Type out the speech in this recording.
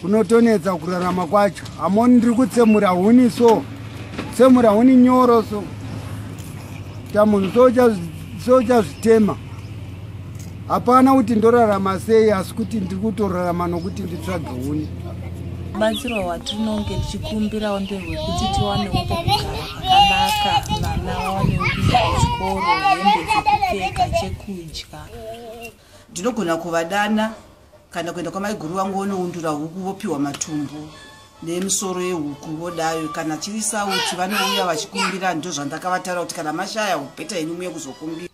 kunotonetsa kurarama kwacho. Hamoni ndiri kutsemura huni so. Tsemura huni nyoro so. Ta munhu souchazvitema hapana kuti ndorarama sei asi kuti ndiri kutorarama nokuti nditsvage huni batsiro watinonge tichikumbirawo ndehwekuti tiwanewo pakanaka vana vawanewo kuenda kuchikoro hembe dzekupfeka chekudya. Ndinogona kuvadana kana kuenda kwamaiguru vangu vonoundura huku vopiwa matumbu nemisoro yehuku vodayo. Kana chiri sauti vanouya vachikumbira ndo zvandakavataura kuti kana mashaya upeta ini muye kuzokumbira